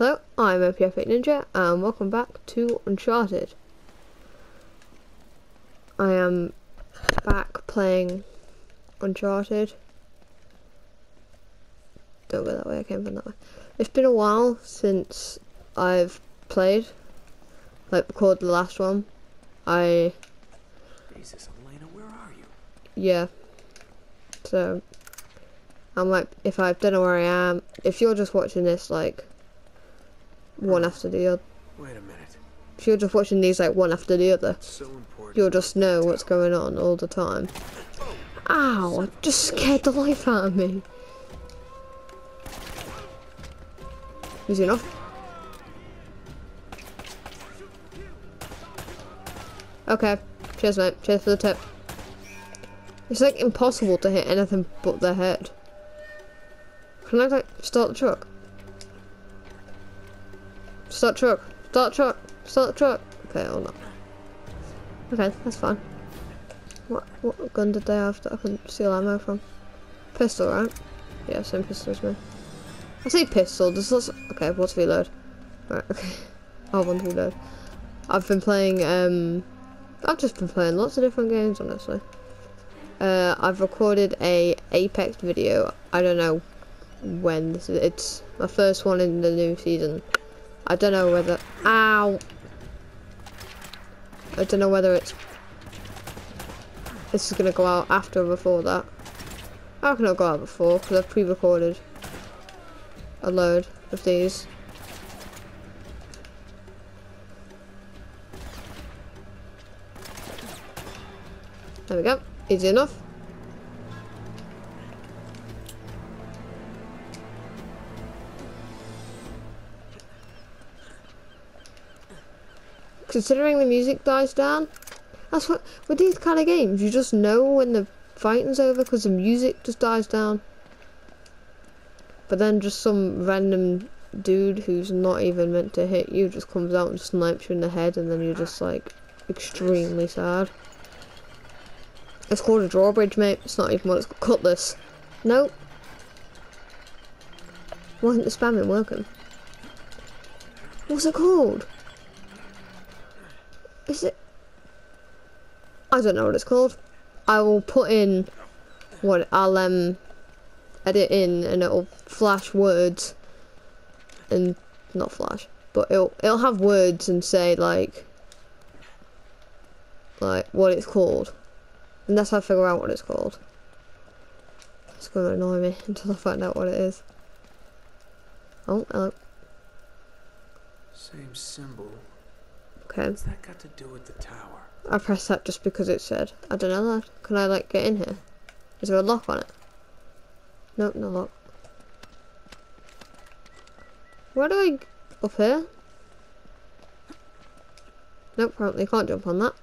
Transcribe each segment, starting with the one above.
Hello, I'm OPF8 Ninja, and welcome back to Uncharted. I am back playing Uncharted. Don't go that way, I came from that way. It's been a while since I've played, like recorded the last one. I, Jesus, Elena, where are you? yeah. So, I'm like, if I don't know where I am, if you're just watching this, like, one after the other, Wait a minute. if you're just watching these, like, one after the other, So you'll just know what's going on all the time. Ow, it just scared the life out of me. Easy enough. Okay, cheers mate, cheers for the tip. It's like impossible to hit anything but the head. Can I like start the truck? Start truck, start truck, start truck. Okay, hold on. Okay, that's fine. What what gun did they have that I can steal ammo from? Pistol, right? Yeah, same pistol as me. I say pistol, there's lots okay, what's reload? Right, okay. I want to reload. I've been playing um I've just been playing lots of different games honestly. Uh I've recorded a Apex video. I don't know when this is it's my first one in the new season. I don't know whether ow I don't know whether it's this is gonna go out after or before that. How can it go out before? Because I've pre-recorded a load of these. There we go. Easy enough. Considering the music dies down, that's what with these kind of games you just know when the fighting's over because the music just dies down. But then just some random dude who's not even meant to hit you just comes out and snipes you in the head and then you're just like extremely sad. It's called a drawbridge, mate. It's not even what it's called. Cutlass. Nope. Why isn't the spamming working? What's it called? Is it? I don't know what it's called. I will put in what I'll um edit in and it'll flash words and not flash, but it'll it'll have words and say like like what it's called. And that's how I figure out what it's called. It's gonna annoy me until I find out what it is. Oh, hello. Same symbol. Okay. What's that got to do with the tower? I pressed that just because it said. I don't know that. Can I like get in here? Is there a lock on it? Nope, no lock. Where do I... Up here? Nope, apparently can't jump on that.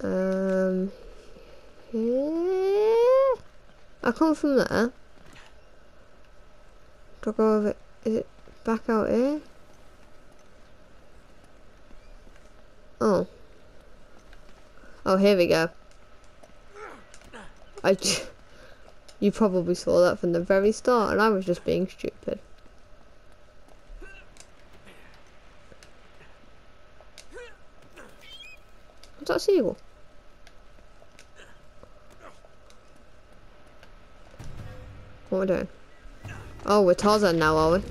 Um... Here? I come from there. Do I go over... Is it back out here? Oh. Oh, here we go. I. You probably saw that from the very start, and I was just being stupid. What's that seagull? What are we doing? Oh, we're Tarzan now, are we?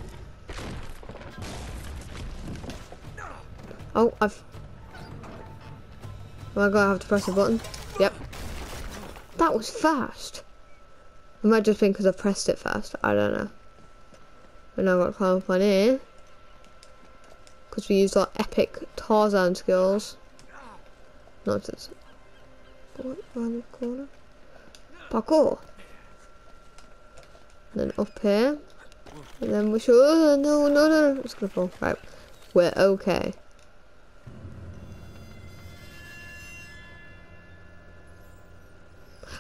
Oh, I've Am I gonna have to press a button? Yep. That was fast. It might just been because I pressed it fast. I don't know. But now I've got to climb up on here. Because we used our epic Tarzan skills. Nonsense. What? Around the corner? Parkour. And then up here. And then we should. Oh, no, no, no. It's gonna fall. Right. We're okay.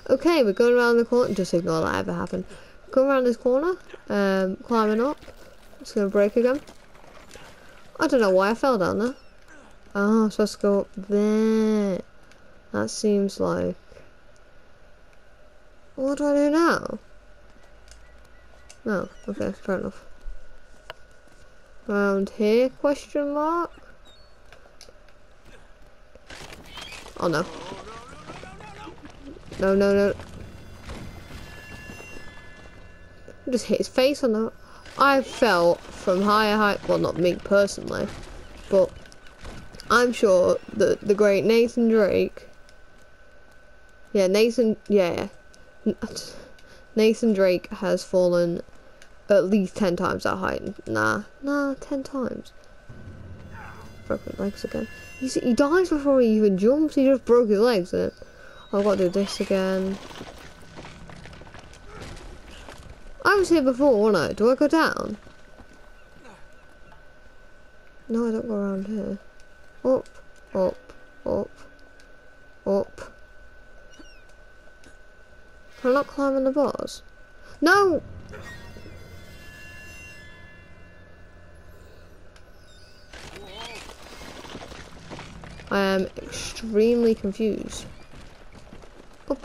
Okay, we're going around the corner. Just ignore that ever happened. Going around this corner, um, climbing up. It's gonna break again. I don't know why I fell down there. Oh, I'm supposed to go up there. That seems like. What do I do now? No, okay, fair enough. Around here, question mark? Oh no. No, no, no. Just hit his face on that. I fell from higher height, well not me personally, but I'm sure that the great Nathan Drake, yeah, Nathan, yeah, Nathan Drake has fallen at least 10 times that height. Nah, nah, 10 times. Broken legs again. He's, he dies before he even jumps, he just broke his legs. And I've got to do this again. I was here before, wasn't I? Do I go down? No, I don't go around here. Up, up, up, up. Can I not climb on the bars? No! I am extremely confused.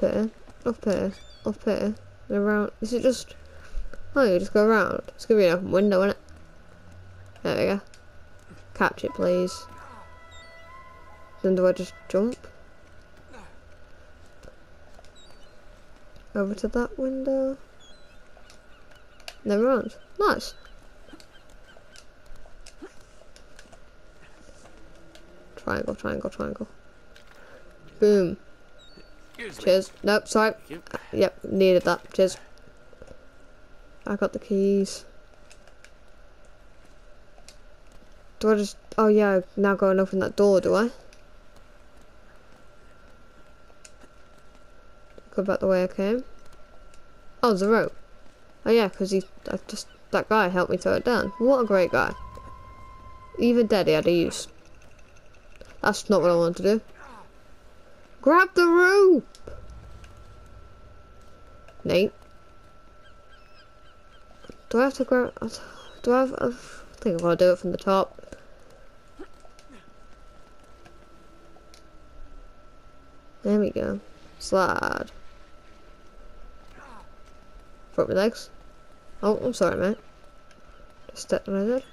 Up here, up here, up here, and around. Is it just... Oh, you just go around. It's gonna be an open window, isn't it? There we go. Catch it, please. Then do I just jump? Over to that window. Never mind. Nice. Triangle, triangle, triangle. Boom. Cheers. Nope, sorry. Yep, needed that. Cheers. I got the keys. Do I just... Oh yeah, now go and open that door, do I? Go back the way I came. Oh, there's a rope. Oh yeah, because he... I just... That guy helped me throw it down. What a great guy. Even dead, he had a use. That's not what I wanted to do. Grab the rope! Nate? Do I have to grab... Do I have... I think gonna do it from the top. There we go. Slide. Broke my legs. Oh, I'm sorry, mate. Just stepped on my head.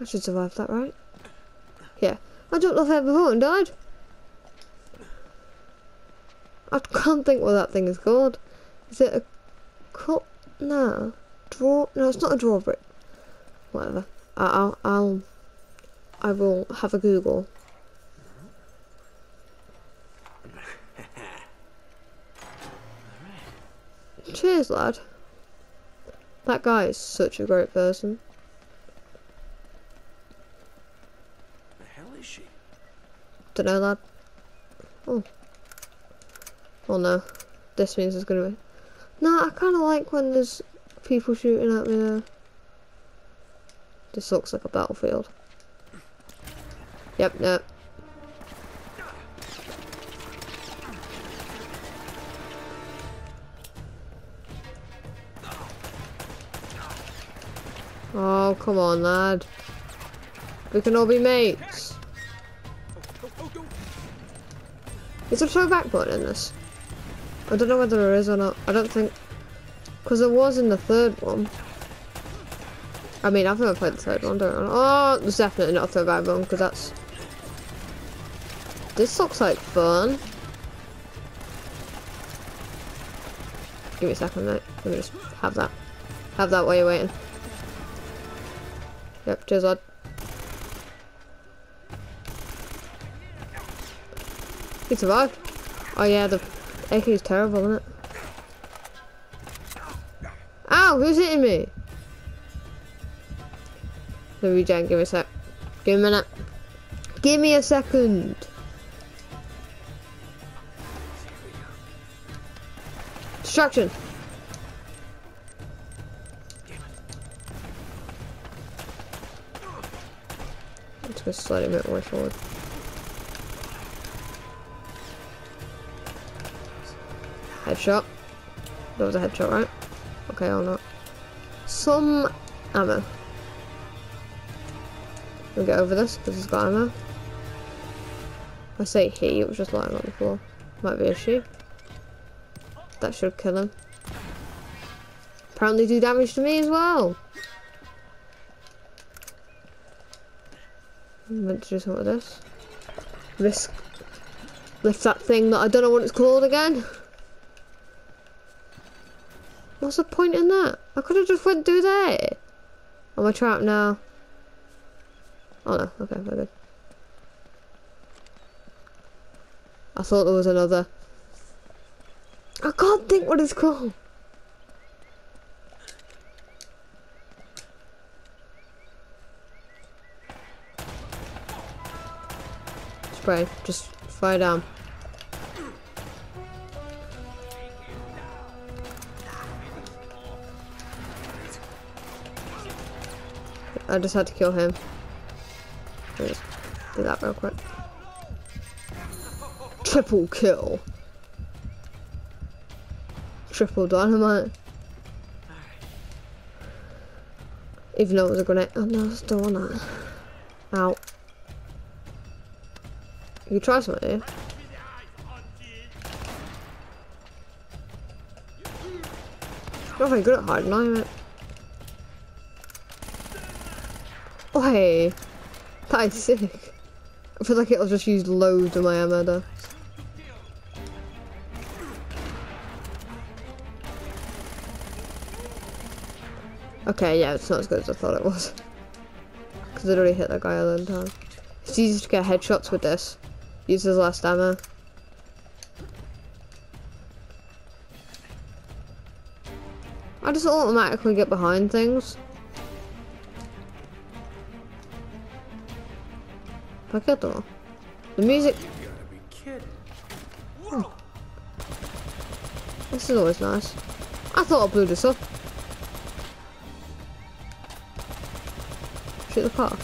I should survive that, right? Yeah. I jumped off there before and died. I can't think what that thing is called. Is it a cut? No. Draw? No, it's not a drawbridge. Whatever. I I'll, I'll, I will have a Google. Cheers, lad. That guy is such a great person. The hell is she? Don't know, lad. Oh. Oh no. This means there's gonna be... Nah, I kinda like when there's people shooting at me. This looks like a battlefield. Yep, no. Oh, come on, lad. We can all be mates. Is there a throwback button in this? I don't know whether there is or not. I don't think... Because there was in the third one. I mean, I've never played the third one, don't I? Oh, there's definitely not a third one, because that's... This looks like fun. Give me a second, mate. Let me just have that. Have that while you're waiting. Yep, cheers, lad. He survived. Oh yeah, the AK is terrible, isn't it? Ow, who's hitting me? The regen, give me a sec. Give me a minute. Give me a second. Distraction. Let's go slightly a bit more forward. Headshot. That was a headshot, right? Okay, or not. Some ammo. We'll get over this because it's got ammo. I say he, it was just lying on the floor. Might be a she. That should kill him. apparently do damage to me as well. I'm meant to do something with this. Risk. Lift that thing that I don't know what it's called again. What's the point in that? I could have just went through there. Am I trapped now? Oh no, okay, very good. I thought there was another. I can't think what it's called. Spray, just fire down. I just had to kill him. Do that real quick. Triple kill. Triple dynamite. Even though it was a grenade. Oh no, I still on that. Ow. You try something here. Not very good at hiding, am I? Oh hey, that is sick. I feel like it'll just use loads of my ammo though. Okay, yeah, it's not as good as I thought it was. Because it already hit that guy a little time. It's easy to get headshots with this. Use his last ammo. I just automatically get behind things. I killed. The music, You gotta be kidding. this is always nice. I thought I blew this up. Shoot the car.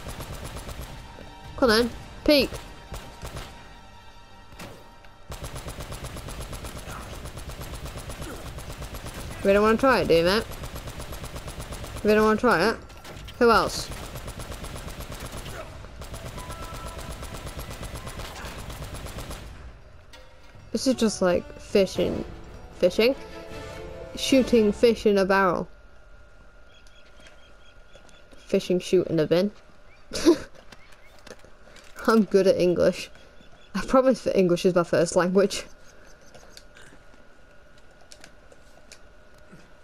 Come on, peek. We don't want to try it, do you, mate? We don't want to try it. Who else? This is just like fishing, fishing, shooting fish in a barrel. Fishing, shoot in a bin. I'm good at English. I promise that English is my first language.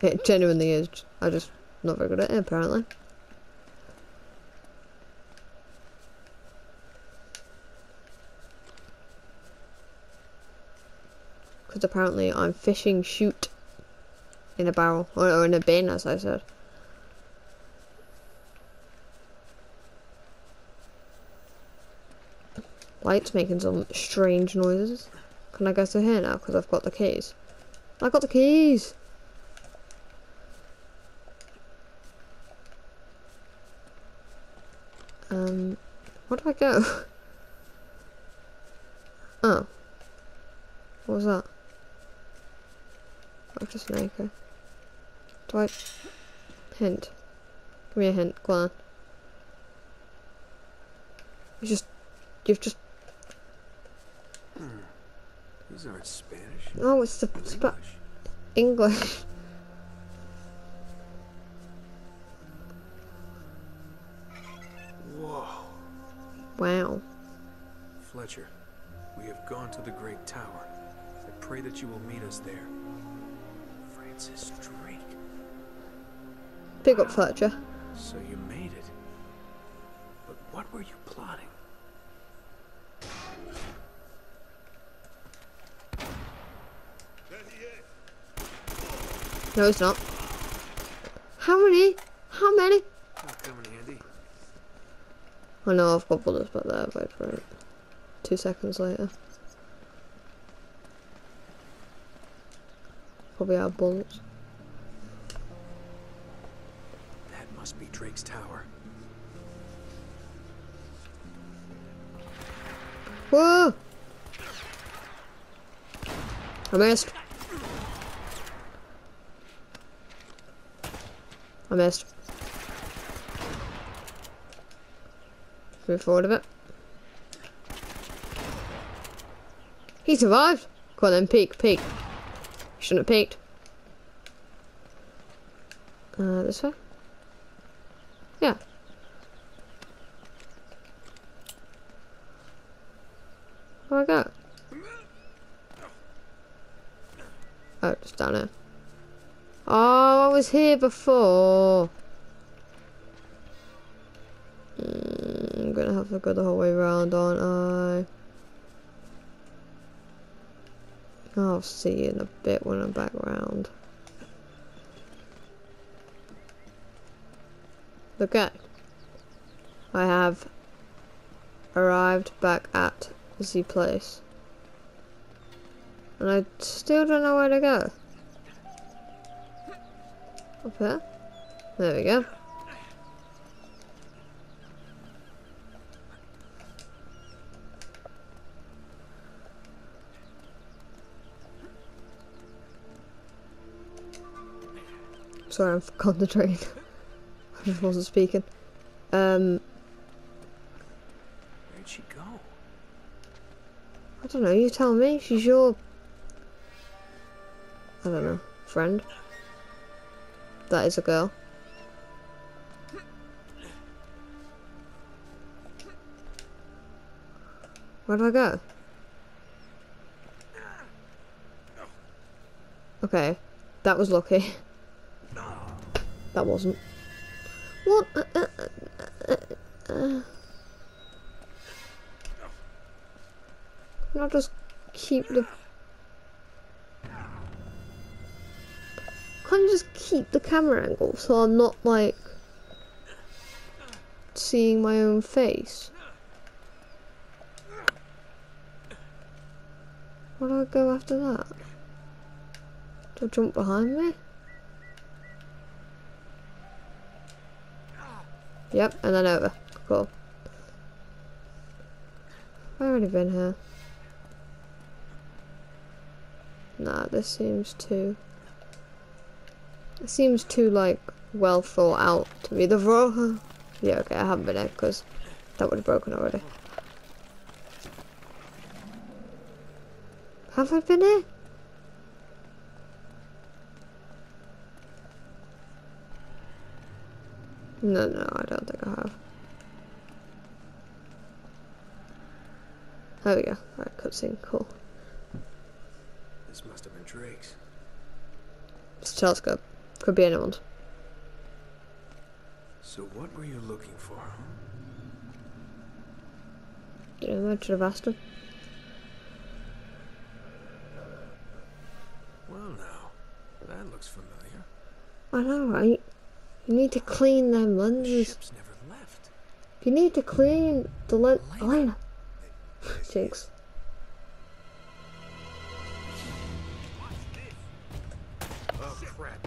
It genuinely is. I just not very good at it apparently. Because apparently I'm fishing shoot in a barrel or, or in a bin as I said. Light's making some strange noises. Can I go through here now? Because I've got the keys. I got the keys! Um, where do I go? oh. What was that? Oh, just an acre. Do I... Hint. Give me a hint, go on. You just... You've just... Hmm. These aren't Spanish. Oh, it's the... Sp English. English. Whoa. Wow. Fletcher, we have gone to the Great Tower. I pray that you will meet us there. Francis Drake. Big up Fletcher. So you made it. But what were you plotting? No, it's not. How many? How many? Not coming handy. Oh, I know I've got bullets back there, wait for it. Two seconds later. Probably out of bullets. That must be Drake's tower. Whoa! I missed. I missed. Move forward a bit. He survived! Go on then, peek, peek. Shouldn't have peeked. Uh, this way? Yeah. Where I go? Oh, just down here. Oh, I was here before. Mm, I'm gonna have to go the whole way around, aren't I? I'll see you in a bit when I'm back round. Okay. I have arrived back at the place. And I still don't know where to go. Up there? There we go. Sorry, I'm concentrating. I just wasn't speaking. Um, Where'd she go? I don't know, you tell me. She's your... I don't know, friend? That is a girl. Where do I go? Okay, that was lucky. That wasn't. What? Uh, uh, uh, uh, uh. Can I just keep the... Can I just keep the camera angle so I'm not like seeing my own face? Where do I go after that? Do I jump behind me? Yep, and then over. Cool. I've already been here. Nah, this seems too... It seems too, like, well thought out to be The raw... Yeah, okay, I haven't been here, because that would have broken already. Have I been here? No, no, I don't think I have. There we go. Alright, cutscene, cool. This must have been Drake's. It's a telescope. Could be anyone's. So what were you looking for? You know, I should have asked him. Well now, that looks familiar. I know, right? You need to clean them The lenses. ship's never left. You need to clean the lens. Oh, Elena. Jinx. Oh crap.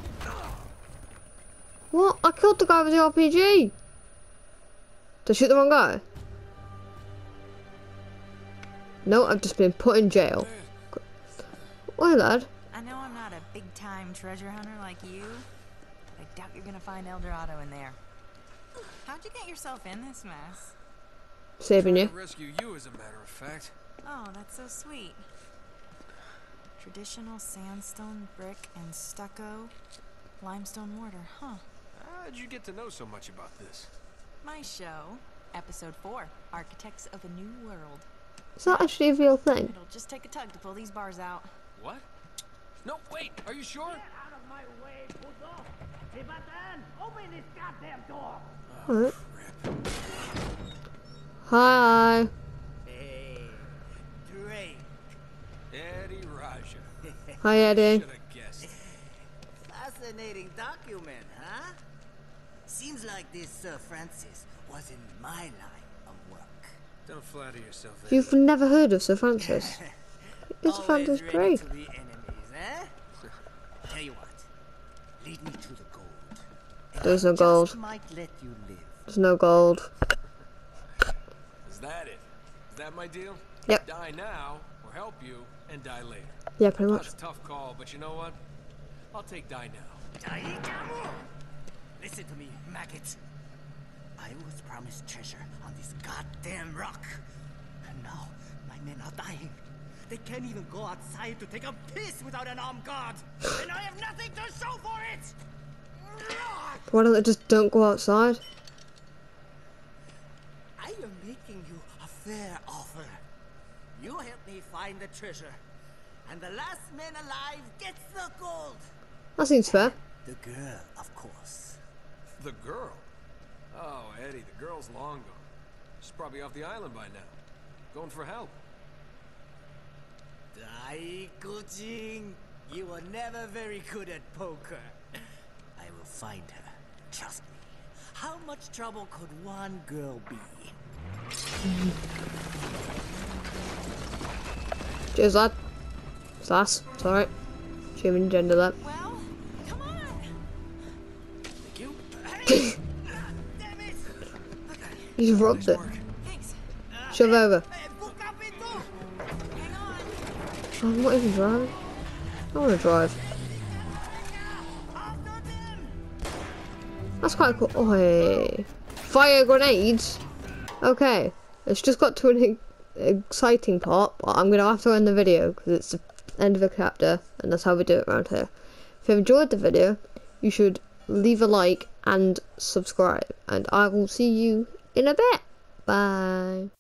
What? I killed the guy with the RPG. Did I shoot the wrong guy? No, I've just been put in jail. Why, lad? I know I'm not a big time treasure hunter like you, but I doubt you're gonna find El Dorado in there. How'd you get yourself in this mess? Saving you. Rescue you, as a matter of fact. Oh, that's so sweet. Traditional sandstone, brick, and stucco, limestone mortar, huh? How'd you get to know so much about this? My show, episode 4, Architects of a New World. Is that actually a real thing? It'll just take a tug to pull these bars out. What? No, wait. Are you sure? Out of my way, puto! Hey, Batan, open this goddamn door! Alright. Rip. Hi. Hey, Drake. Eddy Raja. Hi, Eddy. Should have guessed. Fascinating document, huh? Seems like this Sir Francis was in my line of work. Don't flatter yourself. Eddy. You've never heard of Sir Francis? It's Always Francis ready Drake. to be enemies, eh? Tell you what, lead me to the gold. There's no gold. Might let you live. There's no gold. Is that it? Is that my deal? Yep. Die now, or help you, and die later. Yeah, pretty much. That's a tough call, but you know what? I'll take die now. Daikamu! Listen to me, maggot. I was promised treasure on this goddamn rock. And now my men are dying. They can't even go outside to take a piss without an armed guard. and I have nothing to show for it! Why don't they just don't go outside? I am making you a fair offer. You help me find the treasure, and the last man alive gets the gold. That seems fair. The girl, of course. The girl? Oh, Eddy, the girl's long gone. She's probably off the island by now. Going for help. Daikujin, you were never very good at poker. Will find her. Trust me. How much trouble could one girl be? Cheers, lad. Sass. It's alright. Human gender that. Well, come on. Thank you. Hey! Damn it! You just robbed it. Thanks. Shove over. Hey, book up it too! Hang on. I'm not even driving. I want to drive. That's quite cool. Oh, hey. Fire grenades. Okay. It's just got to an exciting part, but I'm going to have to end the video because it's the end of the chapter and that's how we do it around here. If you enjoyed the video, you should leave a like and subscribe. And I will see you in a bit. Bye.